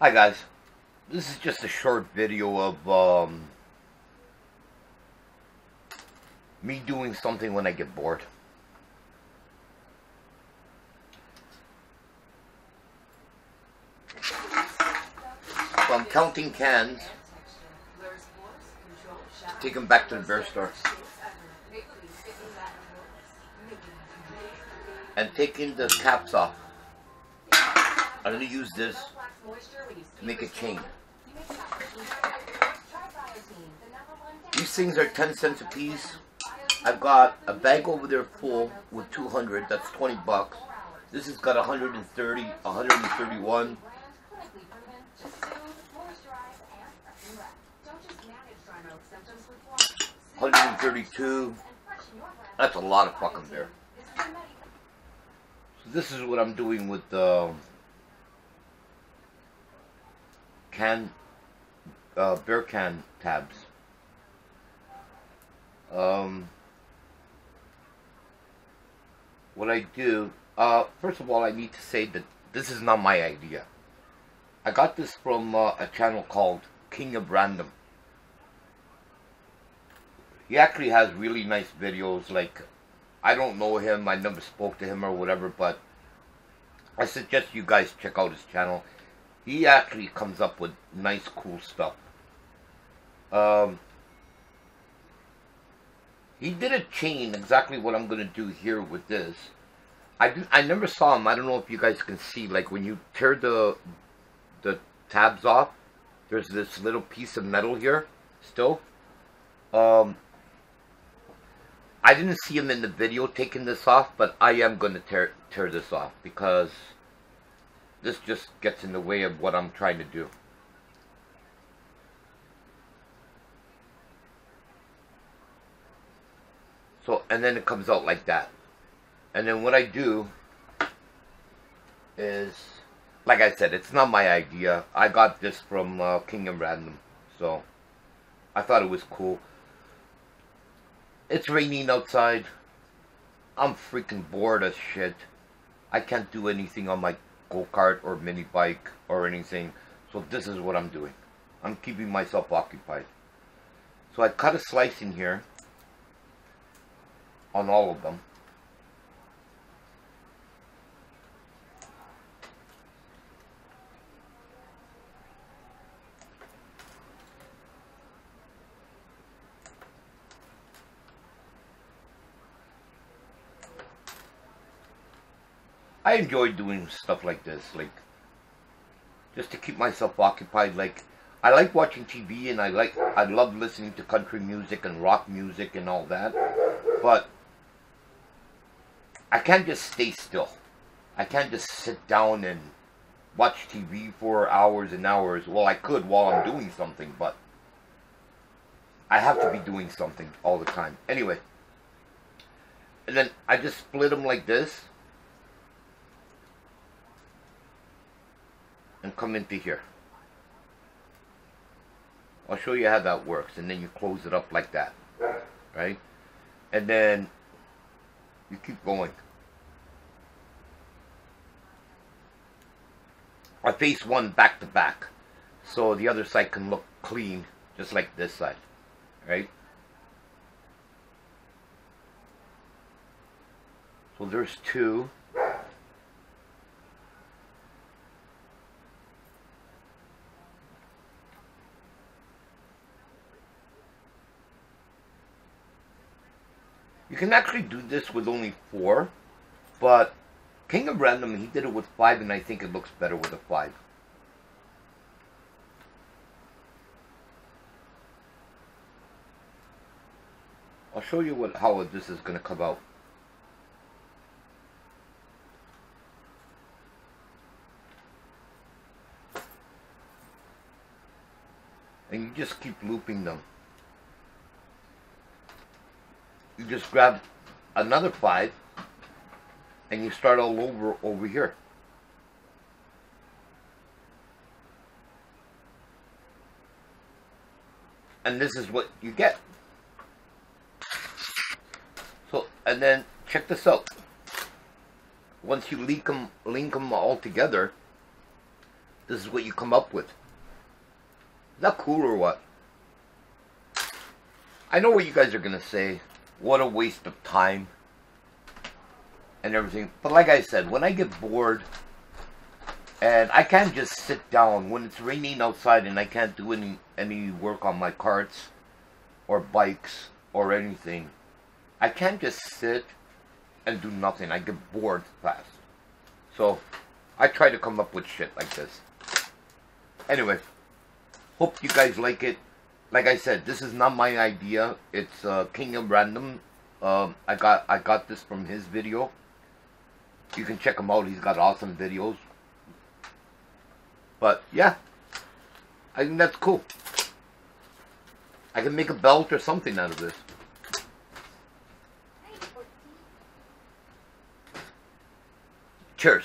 Hi guys, this is just a short video of um, me doing something when I get bored. So I'm counting cans, take them back to the beer store, and taking the caps off. I'm going to use this make a chain. These things are 10 cents a piece. I've got a bag over there full with 200, that's 20 bucks. This has got 130, 131. Hundred and thirty-two. That's a lot of fucking beer. So this is what I'm doing with the um, can uh, beer can tabs. Um, what I do, uh, first of all, I need to say that this is not my idea. I got this from uh, a channel called King of Random. He actually has really nice videos. Like, I don't know him, I never spoke to him or whatever, but I suggest you guys check out his channel. He actually comes up with nice, cool stuff. Um, he did a chain, exactly what I'm going to do here with this. I, do, I never saw him. I don't know if you guys can see. Like, when you tear the, the tabs off, there's this little piece of metal here, still. Um, I didn't see him in the video taking this off, but I am going to tear, tear this off because this just gets in the way of what I'm trying to do. So, and then it comes out like that. And then what I do is, like I said, it's not my idea. I got this from uh, King of Random. So, I thought it was cool. It's raining outside. I'm freaking bored as shit. I can't do anything on my go-kart or mini bike or anything. So this is what I'm doing. I'm keeping myself occupied. So I cut a slice in here on all of them. I enjoy doing stuff like this, like just to keep myself occupied. Like I like watching TV and I like I love listening to country music and rock music and all that, but I can't just stay still. I can't just sit down and watch TV for hours and hours. Well, I could while I'm doing something, but I have to be doing something all the time. Anyway, and then I just split them like this and come into here. I'll show you how that works and then you close it up like that right? And then you keep going. I face one back to back so the other side can look clean just like this side right? So there's two You can actually do this with only four, but King of Random, he did it with five, and I think it looks better with a five. I'll show you what how this is going to come out. And you just keep looping them you just grab another five and you start all over over here. And this is what you get. So, and then check this out. Once you link them, link them all together, This is what you come up with. Is that cool or what? I know what you guys are gonna say. What a waste of time and everything. But like I said, when I get bored and I can't just sit down when it's raining outside and I can't do any any work on my carts or bikes or anything. I can't just sit and do nothing. I get bored fast. So I try to come up with shit like this. Anyway, hope you guys like it. Like I said, this is not my idea. It's uh, King of Random. Um, I got I got this from his video. You can check him out. He's got awesome videos. But yeah, I think that's cool. I can make a belt or something out of this. Cheers.